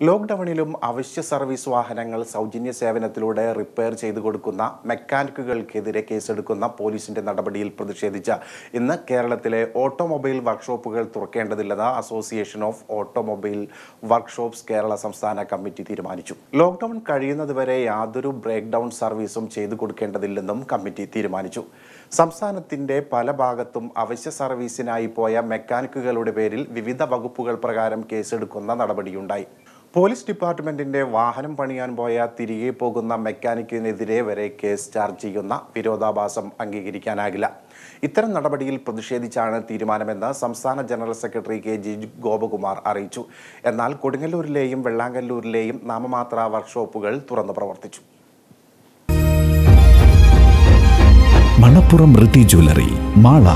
ലോക്ക്ഡൌണിലും അവശ്യ സർവീസ് വാഹനങ്ങൾ സൗജന്യ സേവനത്തിലൂടെ റിപ്പയർ ചെയ്തു കൊടുക്കുന്ന മെക്കാനിക്കുകൾക്കെതിരെ കേസെടുക്കുന്ന പോലീസിന്റെ നടപടിയിൽ പ്രതിഷേധിച്ച ഇന്ന് കേരളത്തിലെ ഓട്ടോമൊബൈൽ വർക്ക്ഷോപ്പുകൾ തുറക്കേണ്ടതില്ലെന്ന് association of automobile workshops Kerala സംസ്ഥാന കമ്മിറ്റി തീരുമാനിച്ചു. ലോക്ക്ഡൌൺ കഴിയുന്നതുവരെ യാതൊരു ബ്രേക്ക് ഡൗൺ സർവീസും ചെയ്തു കൊടുക്കേണ്ടതില്ലെന്നും കമ്മിറ്റി തീരുമാനിച്ചു. സംസ്ഥാനത്തിന്റെ പല ഭാഗത്തും അവശ്യ സർവീസിനായി പോയ മെക്കാനിക്കുകളുടെ പേരിൽ വിവിധ വകുപ്പുകൾ പ്രകാരം കേസെടുക്കുന്ന നടപടിയുണ്ടായി. പോലീസ് ഡിപ്പാർട്ട്മെന്റിന്റെ വാഹനം പണിയാൻ പോയ തിരികെ പോകുന്ന മെക്കാനിക്കിനെതിരെ വരെ കേസ് ചാർജ് ചെയ്യുന്ന വിരോധാഭാസം അംഗീകരിക്കാനാകില്ല. ഇത്തരം നടപടിയിൽ പ്രതിഷേധിച്ചാണ് തീരുമാനമെന്ന് സംസ്ഥാന general secretary K G Gopakumar അറിയിച്ചു. എന്നാൽ കൊടുങ്ങല്ലൂരിലെയും വെള്ളാങ്കല്ലൂരിലെയും നാമമാത്ര വർക്ക്ഷോപ്പുകൾ തുറന്നു പ്രവർത്തിച്ചു. മണപ്പുറം ഋതി ജ്വല്ലറി മാള